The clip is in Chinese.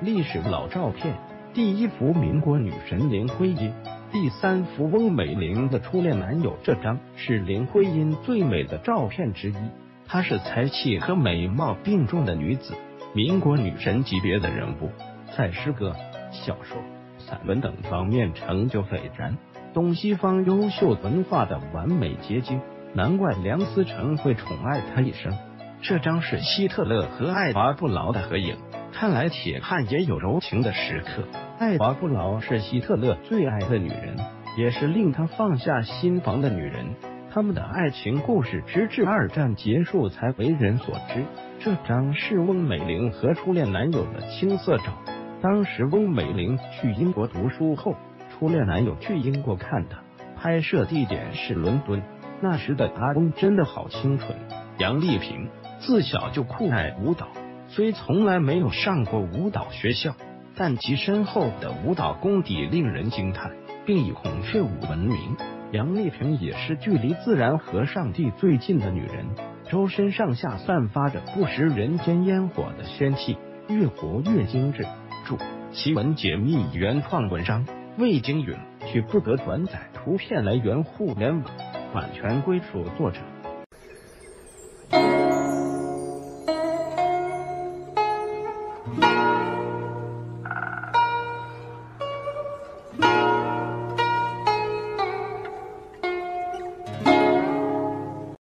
历史老照片，第一幅民国女神林徽因，第三幅翁美玲的初恋男友。这张是林徽因最美的照片之一。她是才气和美貌并重的女子，民国女神级别的人物，在诗歌、小说、散文等方面成就斐然，东西方优秀文化的完美结晶。难怪梁思成会宠爱她一生。这张是希特勒和爱华不劳的合影。看来铁汉也有柔情的时刻。爱华不劳是希特勒最爱的女人，也是令他放下心防的女人。他们的爱情故事直至二战结束才为人所知。这张是翁美玲和初恋男友的青涩照。当时翁美玲去英国读书后，初恋男友去英国看她。拍摄地点是伦敦。那时的阿翁真的好清纯。杨丽萍自小就酷爱舞蹈。虽从来没有上过舞蹈学校，但其深厚的舞蹈功底令人惊叹，并以孔雀舞闻名。杨丽萍也是距离自然和上帝最近的女人，周身上下散发着不食人间烟火的仙气，越活越精致。注：奇闻解密原创文章，未经允许不得转载。图片来源：互联网，版权归属作者。